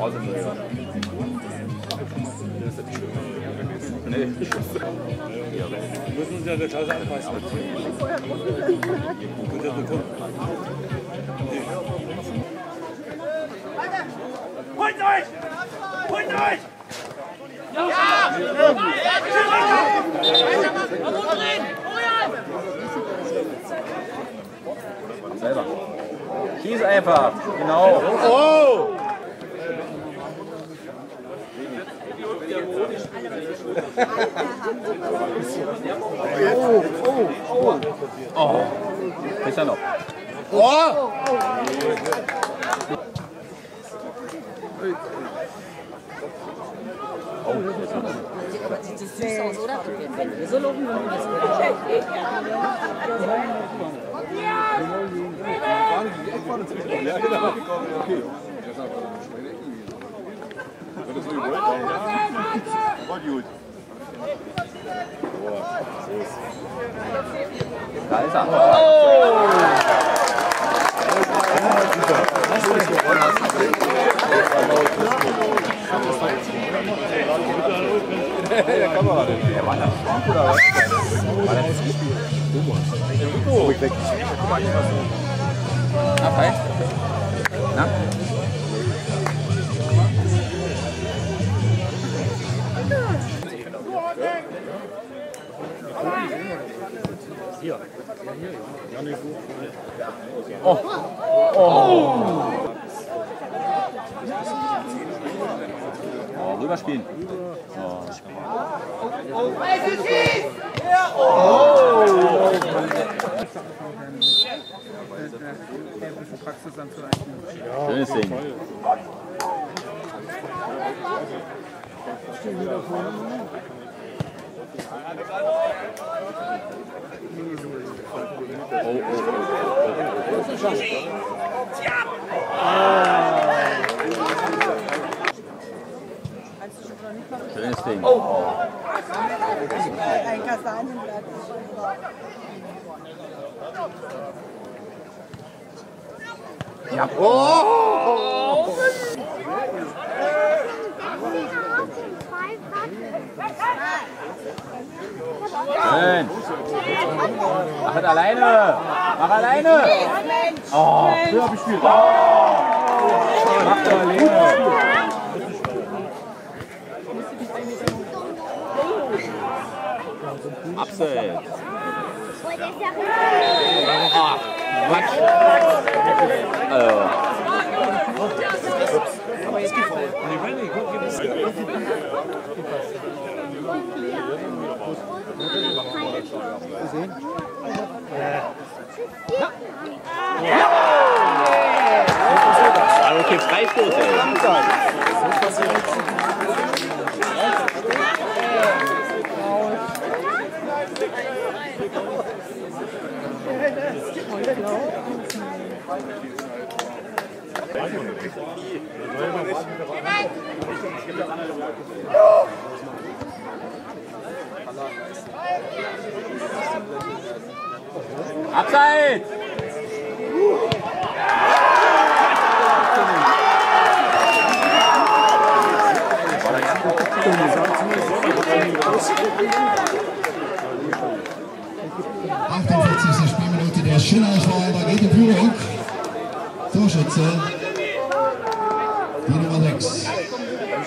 Nee. Wir müssen uns ja der Klasse anpassen. Und das bekommt. Holt euch! Holt euch! Selber. Schieß einfach. Genau. Oh! Oh. Ist er noch. Oh! Sieht süß aus, oder? Wenn wir so loben, würden das Ja, genau. Okay. War gut. Da ist er. Der Kamera. Der war das Schrank oder was? War das Na, fein. Na? Oh. Oh, oh, oh. Schönes Ding. Oh. Ein Kastanienblatt. Ja. Schön. Mach es alleine. Mach alleine. Oh. Früher hab ich gespielt. Oh. Mach es alleine. Abseits. Ach, Quatsch. Äh, aber okay, Freistoß, ey. Abseits! Spielminute der Schillerauswahl, da geht die Führung. Torschütze,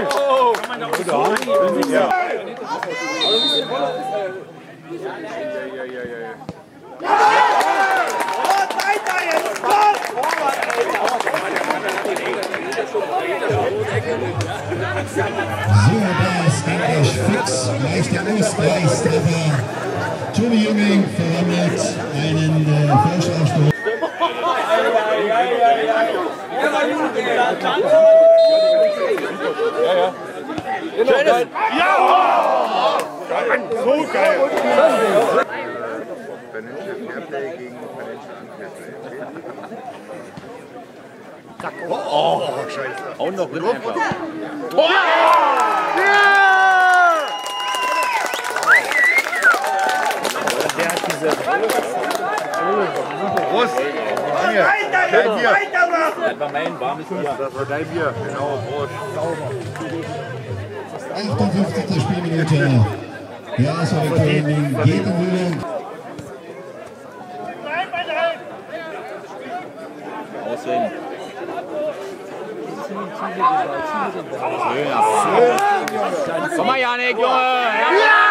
Ey! So, da ist eigentlich fix gleich der Ausgleichstreffer. Tobi Jüngling verwandelt einen äh, Freistoß. Schönes. So geil. Financial Fairplay gegen Financial Unfairplay. Oh, scheiße. Auch noch drin einfach. Prost! Hier, dein Bier. Das war mein warmes Bier. Das war dein Bier. Genau, Prost. 58. Spielminute. Der SV Köln geht in Führung. Aussehen. Komm mal, Janik, Junge! Ja!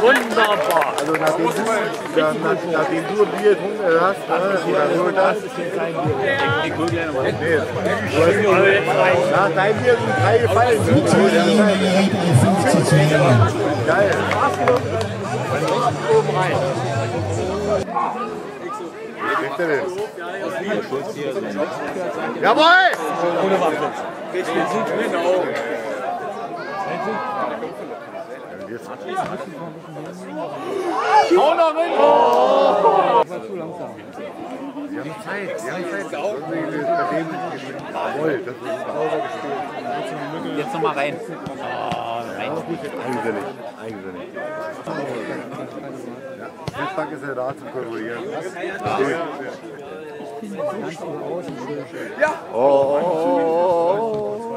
Wunderbar. Also nachdem ja, nach, nachdem du Bier getrunken hast, äh, oder so das, Ich will gleich noch mal. nee, du hast, nach deinem Bier sind drei gefallen. Viktor Ring erhöht auf 5 zu 2. Geil. Wie kriegt er Jawohl! Hau noch hin! Wir haben Zeit, wir haben Zeit. Wir bei Jawohl, das ist sauber gespielt. Jetzt noch mal rein. Oh, rein. Eigensinnig, eigensinnig. Ja, Hilfsbank ist ja da zum Kontrollieren. Ja! Oh, oh, oh, oh, oh.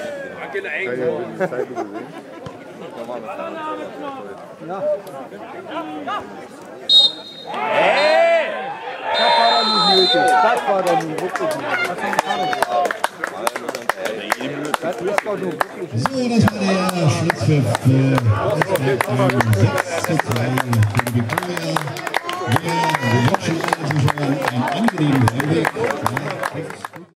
Zeitung gesehen. So, das war der Schlusspfiff. äh, Es bleibt ein 6 zu 2 für die Viktoria. Wir wünschen allen Zuschauern einen angenehmen Heimweg.